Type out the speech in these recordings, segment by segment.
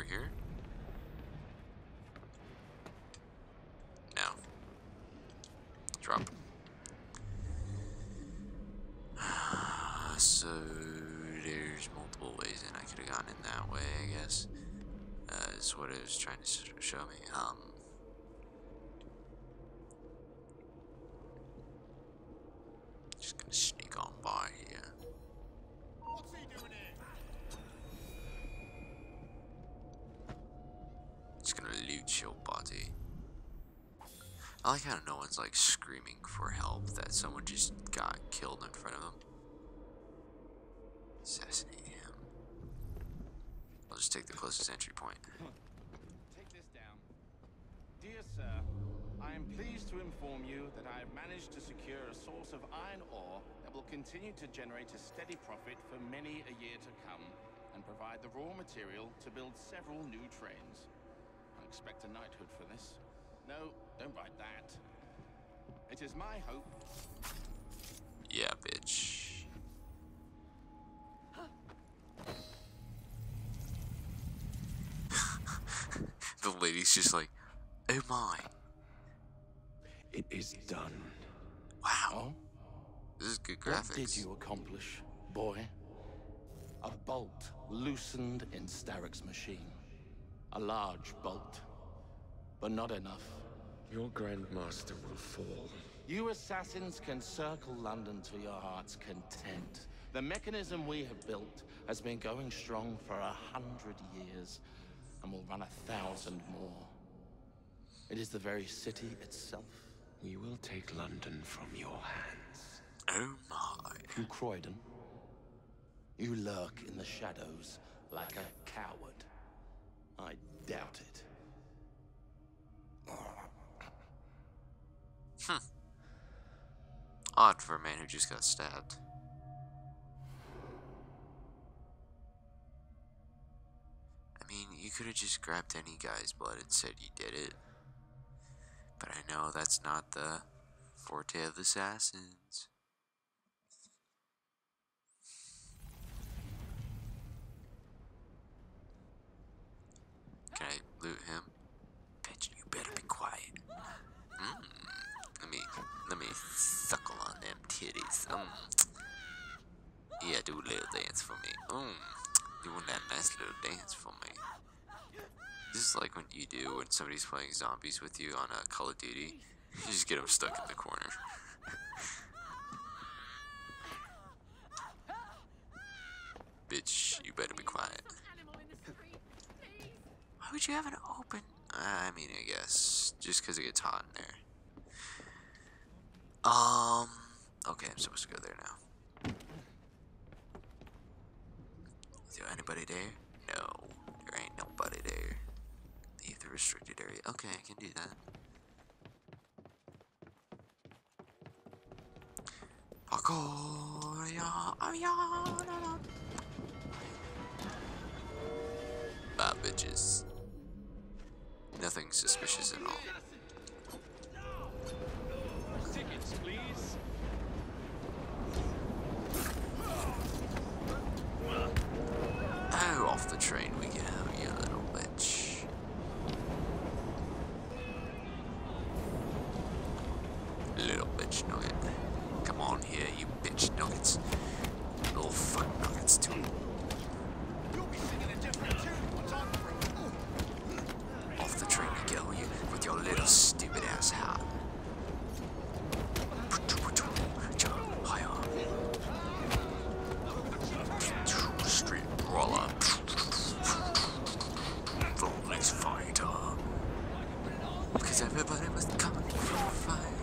over here? No. Drop. so there's multiple ways in. I could have gone in that way, I guess. Uh, is what it was trying to show me. Um. Gonna your body. I like how no one's like screaming for help that someone just got killed in front of them. Assassinate him. I'll just take the closest entry point. Take this down. Dear sir, I am pleased to inform you that I have managed to secure a source of iron ore that will continue to generate a steady profit for many a year to come and provide the raw material to build several new trains. I expect a knighthood for this. No, don't write that. It is my hope Yeah, bitch. the lady's just like, oh my. it is done. Wow. Oh? This is good graphics. What did you accomplish, boy? A bolt loosened in Starrick's machine. A large bolt. But not enough. Your Grandmaster will fall. You assassins can circle London to your heart's content. The mechanism we have built has been going strong for a hundred years and will run a thousand more. It is the very city itself. We will take London from your hands. Oh my. You Croydon. You lurk in the shadows like a coward. I doubt it. Hmm. Odd for a man who just got stabbed. I mean, you could have just grabbed any guy's blood and said you did it. But I know that's not the forte of the assassins. Can I loot him? Bitch, you better be quiet. Mm. Let me let me suckle on them titties. Um. Yeah, do a little dance for me. Um. Doing that nice little dance for me. This is like when you do when somebody's playing zombies with you on a Call of Duty. You just get them stuck in the corner. Bitch, you better be quiet. Why would you have it open? I mean, I guess just because it gets hot in there. Um. Okay, I'm supposed to go there now. Is there anybody there? No, there ain't nobody there. Leave the restricted area. Okay, I can do that. Parkour, yeah, oh, yeah, no, no. Bye, bitches. Nothing suspicious at all. Tickets, please. Oh, off the train we go, you little bitch. Little bitch nugget. Come on here, you bitch nuggets. Little fuck nuggets too. You'll be singing a different tune once I'm through. Off the train you go, you with your little stupid ass hat. Street brawler. Police fighter. Because everybody was coming for fighting.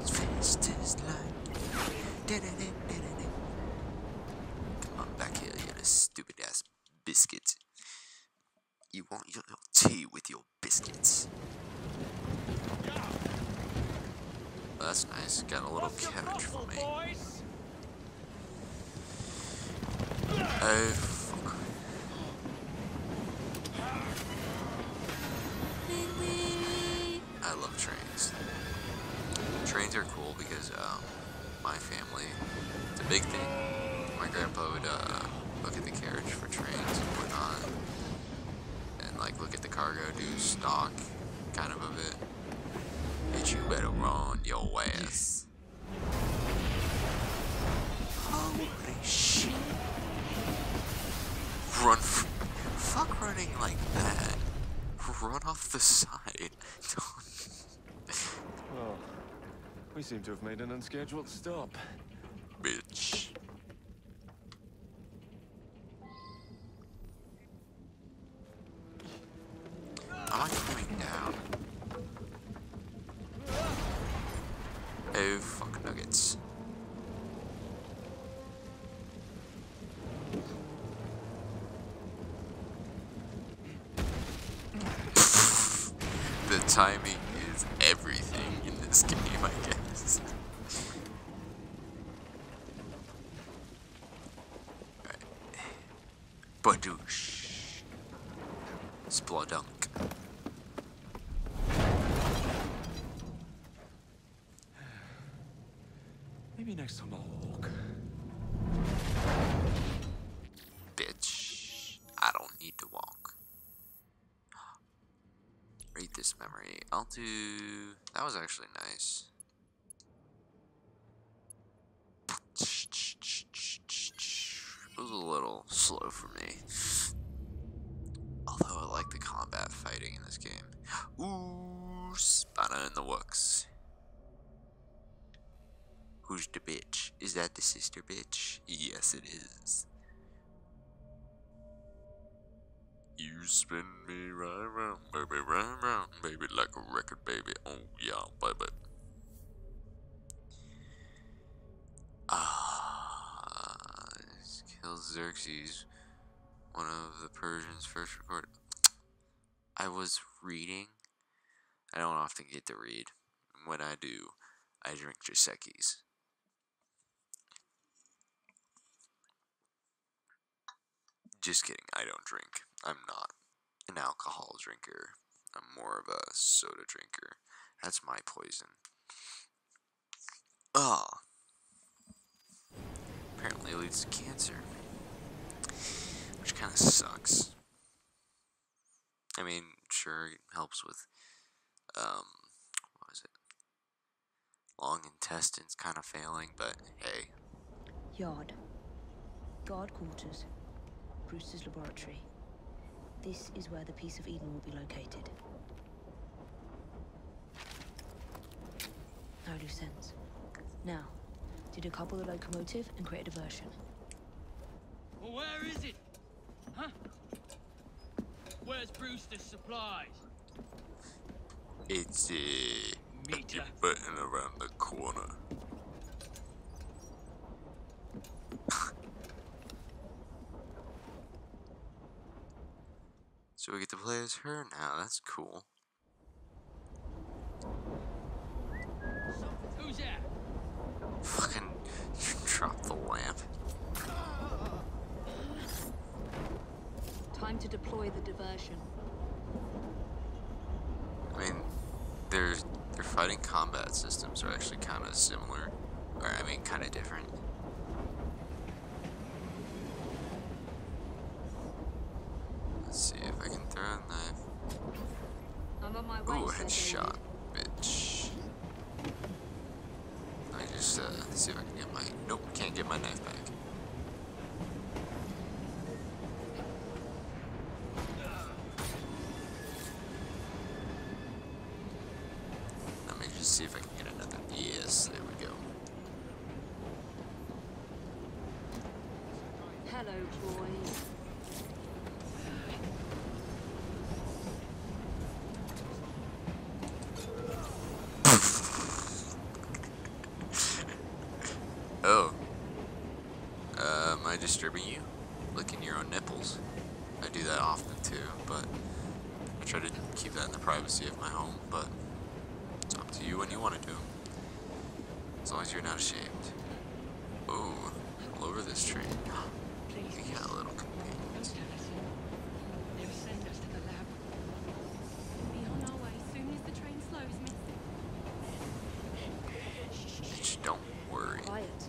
As fast as light. Come on back here, you little stupid ass biscuit. You want your little tea with your biscuits. Well, that's nice. Got a little cabbage for me. boys? Fuck. I love trains. Trains are cool because, um, my family, it's a big thing. My grandpa would, uh, look at the carriage for trains and whatnot. And like look at the cargo, do stock kind of of it. Bitch, you better run your ass. Holy shit. Run. F- fuck running like that. Run off the side. Oh, we seem to have made an unscheduled stop. Bitch. Timing is everything in this game, I guess. Badoosh. Splodunk. Maybe next time I'll walk. Memory. I'll do. That was actually nice. It was a little slow for me. Although I like the combat fighting in this game. Ooh, spanner in the works. Who's the bitch? Is that the sister bitch? Yes, it is. Spin me right round, baby, right round, baby, like a record, baby. Oh, yeah, baby. Ah, kills Xerxes, one of the Persians' first recorded. I was reading. I don't often get to read. When I do, I drink Giuseppes. Just kidding, I don't drink. I'm not an alcohol drinker. I'm more of a soda drinker. That's my poison. Ah. Apparently it leads to cancer. Which kind of sucks. I mean, sure, it helps with, um, what was it? Long intestines kind of failing, but hey, Yard. Guard quarters. Brewster's laboratory. This is where the piece of Eden will be located. No loose ends. Now, to decouple the locomotive and create a diversion. Well, where is it? Huh? Where's Brewster's supplies? it's, uh, Meter. button around the corner. so we get to play as her now, that's cool. Who's that? Fucking drop the lamp. Time to deploy the diversion. I mean, their their fighting combat systems are actually kind of similar, or I mean, kind of different. Let's see if I can throw a knife. I'm on my way, Ooh, headshot, bitch. Let me just uh, see if I can get my. Nope, can't get my knife back. Let me just see if I can get another. Yes, there we go. David. Hello, boys. Oh. Uh, am I disturbing you? Licking your own nipples. I do that often too, but I try to keep that in the privacy of my home, but it's up to you when you want to do. As long as you're not ashamed. Ooh, all over this tree. Please. We got little companions. Don't tell us. They'll send us to the lab. Be on our way soon as the train slows, miss. Bitch, don't worry. Quiet.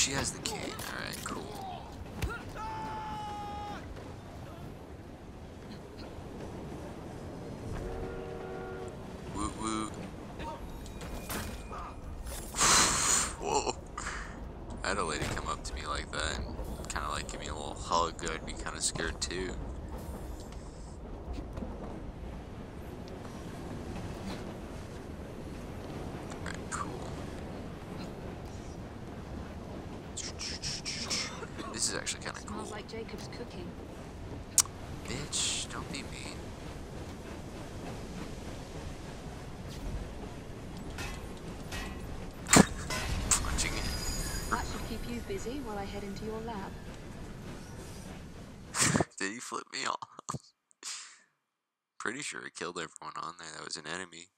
She has the key. Alright, cool. Woot woot. Whoa. I had a lady come up to me like that and kind of like give me a little hug. I'd be kind of scared too. Alright, cool. This is actually kind of cool. Smells like Jacob's cooking. Bitch, don't be mean. Punching it. That should keep you busy while I head into your lab. Did he flip me off? Pretty sure it killed everyone on there that was an enemy.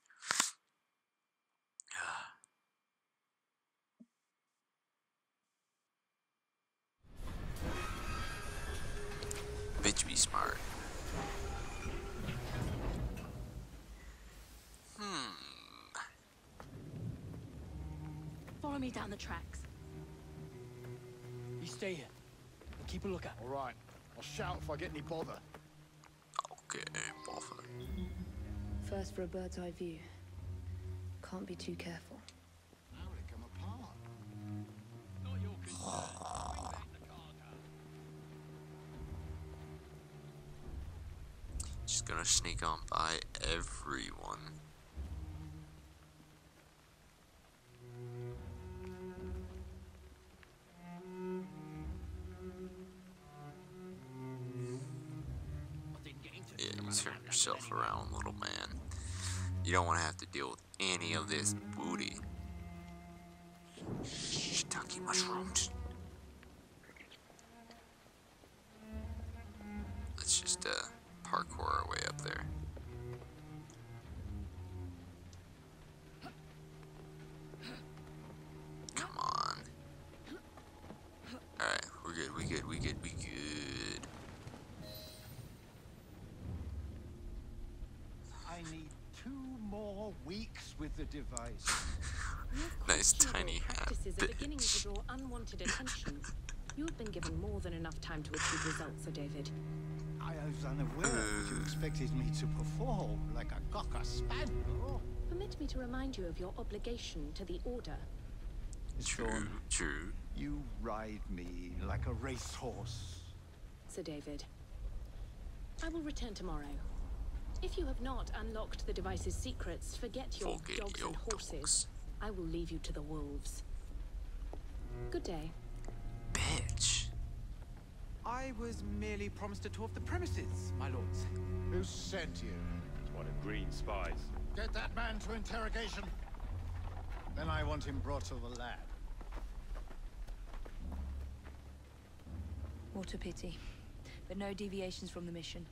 Bitch be smart. Hmm. Follow me down the tracks. You stay here. and Keep a lookout. All right. I'll shout if I get any bother. Okay, eh, bother. First for a bird's eye view. Can't be too careful. How did it come apart? Not your concern. Just gonna sneak on by everyone. With any of this booty. Shiitake mushrooms. Let's just uh, parkour our way up there. Come on. Alright, we're good, we good, we good, we good. I need more weeks with the device. Nice tiny hat, practices are beginning to draw unwanted attention. You have been given more than enough time to achieve results, Sir David. I was unaware that you uh. expected me to perform like a cocker spaniel. Permit me to remind you of your obligation to the Order. True, true. you ride me like a racehorse. Sir David. I will return tomorrow. If you have not unlocked the device's secrets, forget your Forget dogs your and horses. dogs. I will leave you to the wolves. Good day. Bitch. I was merely promised a tour of the premises, my lords. Who sent you? One of Green spies. Get that man to interrogation. Then I want him brought to the lab. What a pity. But no deviations from the mission.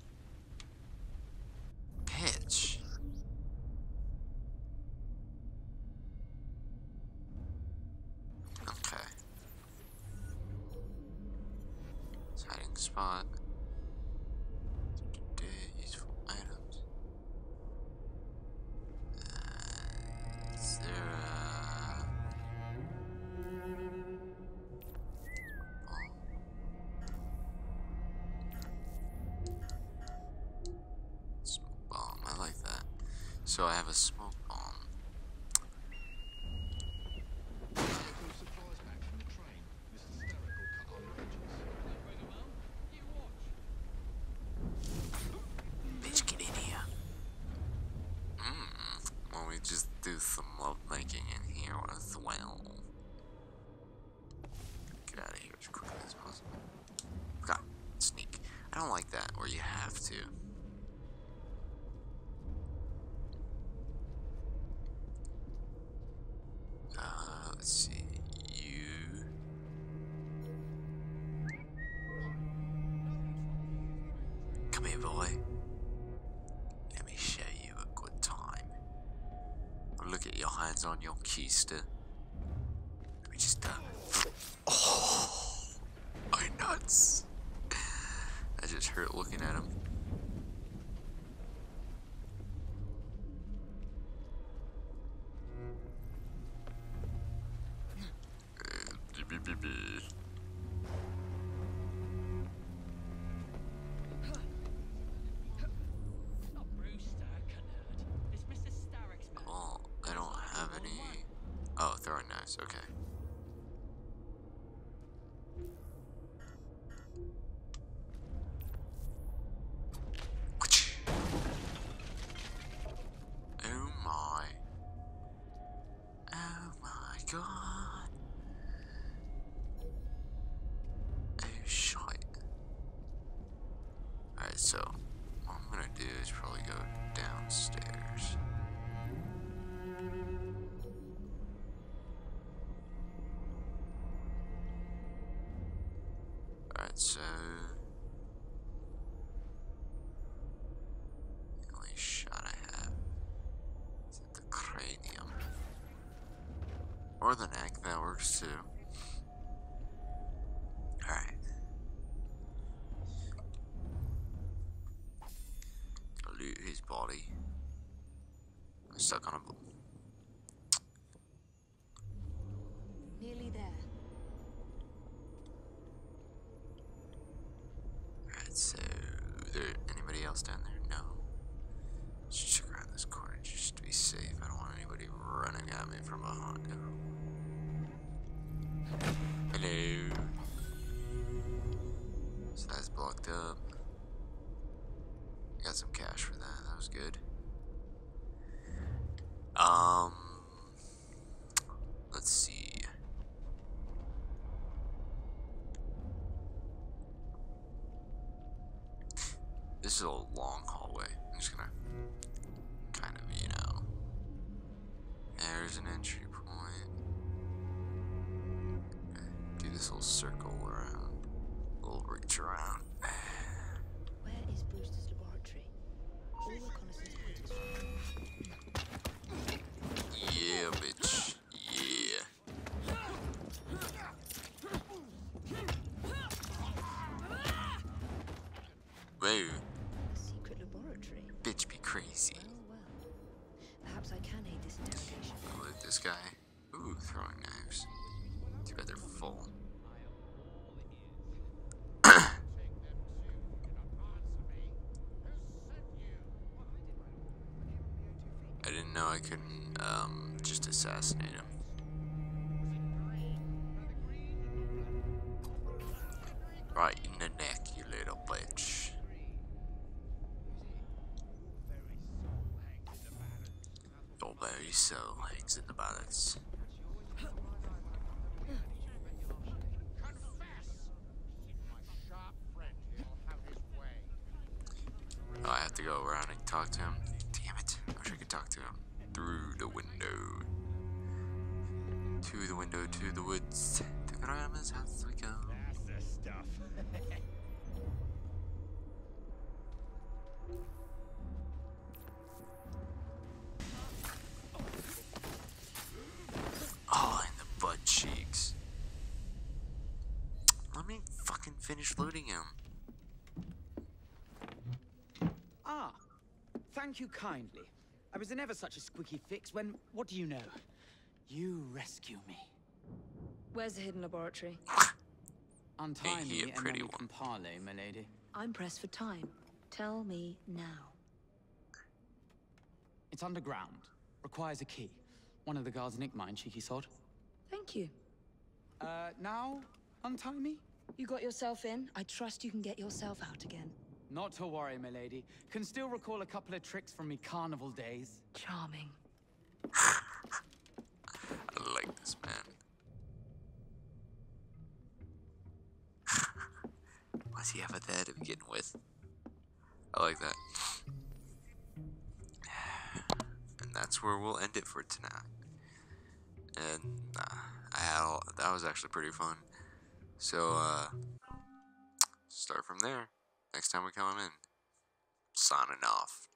Spot. Today, useful items. Uh, is there. Oh. Smoke bomb, I like that. So I have a smoke Look at your hands on your keister. Let me just, uh. Oh! My nuts! I just hurt looking at him. So what I'm gonna do is probably go downstairs. Alright, so the only shot I have is at the cranium. Or the neck, that works too. Stuck on a. bl- Nearly there. Alright, so there anybody else down there? No. Let's check around this corner just to be safe. I don't want anybody running at me from behind. Hello. So that's blocked up. Got some cash for that. That was good. Um. Let's see. This is a long hallway. I'm just gonna kind of, you know. There's an entry point. Okay, Do this little circle around. Little reach around. Where is Brewster's laboratory? Didn't know I couldn't um, just assassinate him. Right in the neck, you little bitch. Your very soul hangs in the balance. I have to go around and talk to him. Window, to the woods. To grandma's house we go. That's the stuff. Oh, in the butt cheeks. Let me fucking finish looting him. Ah, thank you kindly. I was in ever such a squeaky fix when, what do you know? You rescue me. Where's the hidden laboratory? Untie Ain't he me a and pretty one? parley, my lady. I'm pressed for time. Tell me now. It's underground. Requires a key. One of the guards nicked mine, cheeky sod. Thank you. Uh, now, untie me? You got yourself in. I trust you can get yourself out again. Not to worry, my lady. Can still recall a couple of tricks from me carnival days. Charming. I like this man. He ever there to begin with? I like that. And that's where we'll end it for tonight. And uh, I had all, that was actually pretty fun. So uh, start from there. Next time we come in. Signing off.